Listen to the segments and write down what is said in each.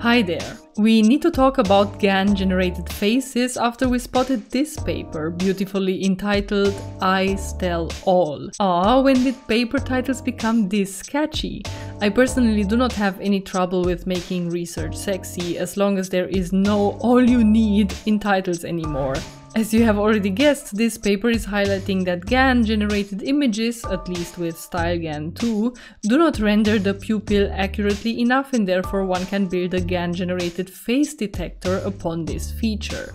Hi there! We need to talk about GAN generated faces after we spotted this paper, beautifully entitled Eyes Tell All. Ah, when did paper titles become this catchy? I personally do not have any trouble with making research sexy as long as there is no all you need in titles anymore. As you have already guessed, this paper is highlighting that GAN generated images, at least with StyleGAN 2, do not render the pupil accurately enough and therefore one can build a GAN generated face detector upon this feature.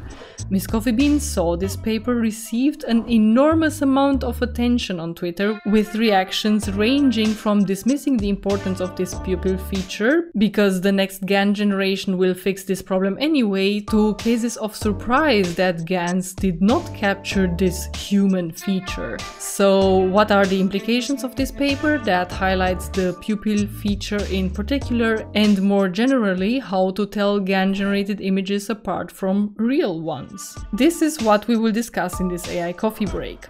Miss Coffee Bean saw this paper received an enormous amount of attention on Twitter, with reactions ranging from dismissing the importance of this pupil feature, because the next GAN generation will fix this problem anyway, to cases of surprise that GANs did not capture this human feature. So what are the implications of this paper that highlights the pupil feature in particular, and more generally how to tell GAN generated images apart from real ones? This is what we will discuss in this AI coffee break.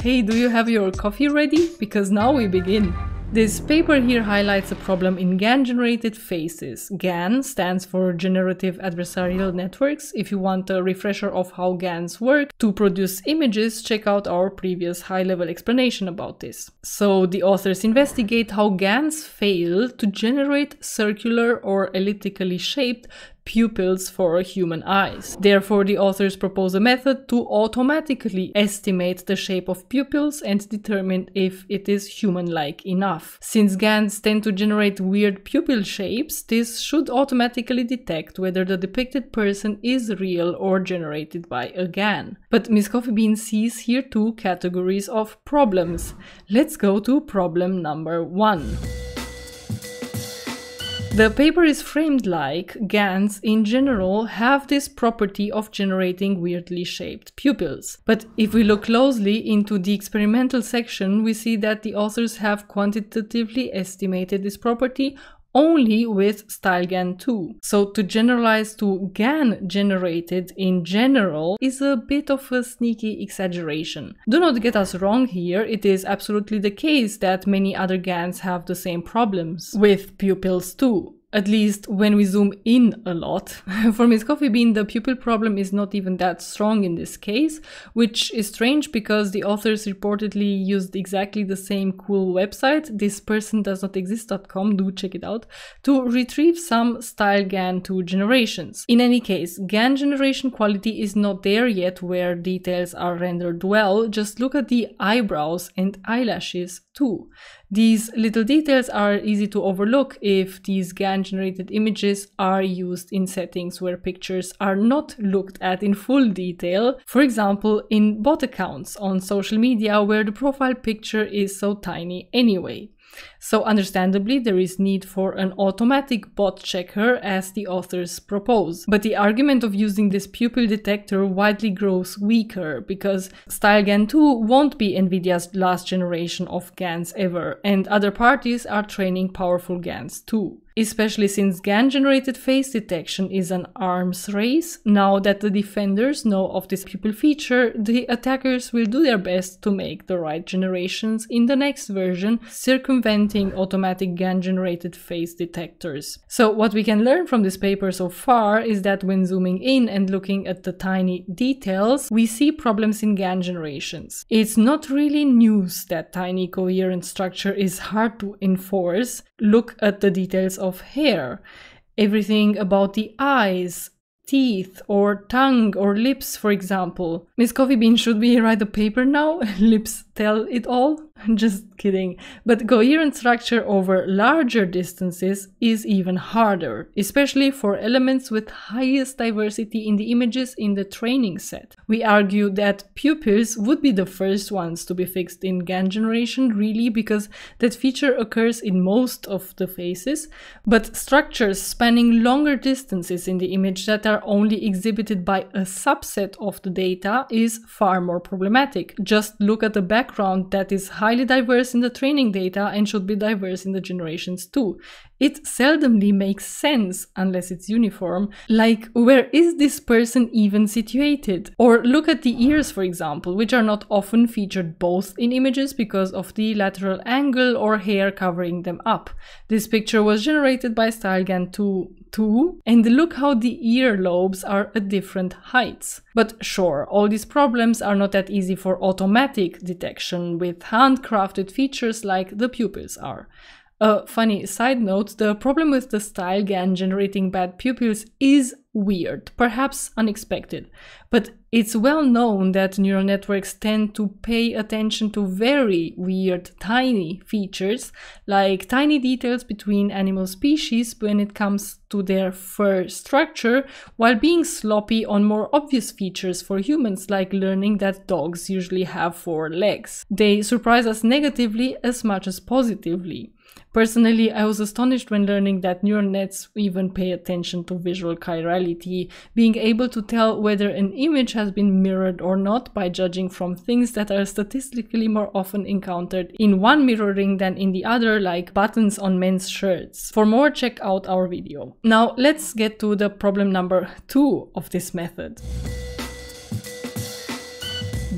Hey, do you have your coffee ready? Because now we begin. This paper here highlights a problem in GAN-generated faces. GAN stands for Generative Adversarial Networks. If you want a refresher of how GANs work to produce images, check out our previous high-level explanation about this. So the authors investigate how GANs fail to generate circular or elliptically shaped pupils for human eyes. Therefore, the authors propose a method to automatically estimate the shape of pupils and determine if it is human-like enough. Since GANs tend to generate weird pupil shapes, this should automatically detect whether the depicted person is real or generated by a GAN. But Miss Coffee Bean sees here two categories of problems. Let's go to problem number one. The paper is framed like GANs in general have this property of generating weirdly shaped pupils. But if we look closely into the experimental section, we see that the authors have quantitatively estimated this property only with StyleGAN 2. So to generalize to GAN generated in general is a bit of a sneaky exaggeration. Do not get us wrong here, it is absolutely the case that many other GANs have the same problems with pupils too at least when we zoom in a lot. For Miss Coffee Bean, the pupil problem is not even that strong in this case, which is strange because the authors reportedly used exactly the same cool website, thispersondoesnotexist.com, do check it out, to retrieve some StyleGAN 2 generations. In any case, GAN generation quality is not there yet where details are rendered well, just look at the eyebrows and eyelashes too. These little details are easy to overlook if these GAN generated images are used in settings where pictures are not looked at in full detail, for example in bot accounts on social media where the profile picture is so tiny anyway. So understandably, there is need for an automatic bot checker as the authors propose. But the argument of using this pupil detector widely grows weaker because StyleGAN 2 won't be NVIDIA's last generation of GANs ever, and other parties are training powerful GANs too especially since GAN generated face detection is an arms race. Now that the defenders know of this pupil feature, the attackers will do their best to make the right generations in the next version, circumventing automatic GAN generated face detectors. So what we can learn from this paper so far is that when zooming in and looking at the tiny details, we see problems in GAN generations. It's not really news that tiny coherent structure is hard to enforce. Look at the details of hair, everything about the eyes, teeth, or tongue or lips, for example. Miss Coffee Bean, should we write a paper now? lips tell it all? Just kidding. But coherent structure over larger distances is even harder, especially for elements with highest diversity in the images in the training set. We argue that pupils would be the first ones to be fixed in GAN generation, really, because that feature occurs in most of the faces, but structures spanning longer distances in the image that are only exhibited by a subset of the data is far more problematic. Just look at the background that is highly diverse in the training data and should be diverse in the generations too. It seldomly makes sense unless it's uniform, like where is this person even situated? Or look at the ears, for example, which are not often featured both in images because of the lateral angle or hair covering them up. This picture was generated by StyleGAN 2 2 and look how the ear lobes are at different heights. But sure, all these problems are not that easy for automatic detection with handcrafted features like the pupils are. A funny side note, the problem with the StyleGAN generating bad pupils is weird, perhaps unexpected, but it's well known that neural networks tend to pay attention to very weird tiny features, like tiny details between animal species when it comes to their fur structure, while being sloppy on more obvious features for humans, like learning that dogs usually have four legs. They surprise us negatively as much as positively. Personally, I was astonished when learning that neural nets even pay attention to visual chirality, being able to tell whether an image has been mirrored or not by judging from things that are statistically more often encountered in one mirroring than in the other, like buttons on men's shirts. For more, check out our video. Now, let's get to the problem number two of this method.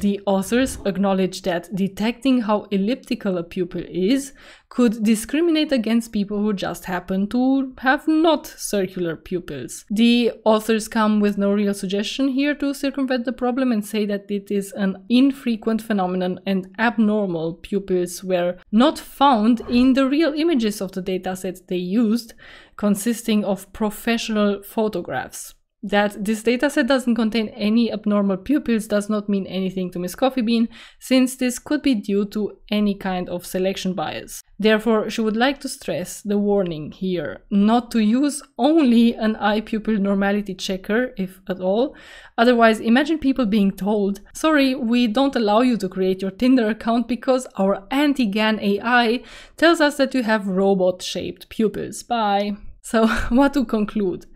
The authors acknowledge that detecting how elliptical a pupil is could discriminate against people who just happen to have not circular pupils. The authors come with no real suggestion here to circumvent the problem and say that it is an infrequent phenomenon and abnormal pupils were not found in the real images of the datasets they used, consisting of professional photographs. That this dataset doesn't contain any abnormal pupils does not mean anything to Miss Coffee Bean, since this could be due to any kind of selection bias. Therefore, she would like to stress the warning here not to use only an eye pupil normality checker, if at all. Otherwise, imagine people being told, sorry, we don't allow you to create your Tinder account because our anti GAN AI tells us that you have robot shaped pupils. Bye. So, what to conclude?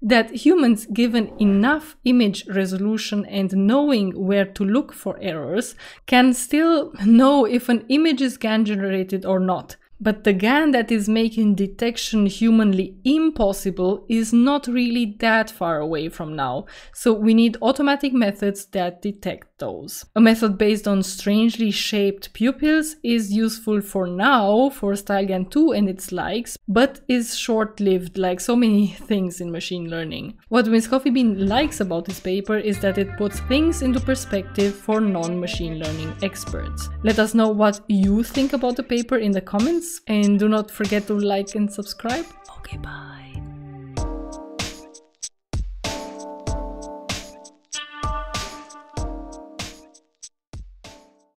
That humans given enough image resolution and knowing where to look for errors can still know if an image is GAN generated or not. But the GAN that is making detection humanly impossible is not really that far away from now, so we need automatic methods that detect those. A method based on strangely shaped pupils is useful for now for StyleGAN 2 and its likes, but is short-lived like so many things in machine learning. What Miss Coffee Bean likes about this paper is that it puts things into perspective for non-machine learning experts. Let us know what you think about the paper in the comments and do not forget to like and subscribe. Okay, bye.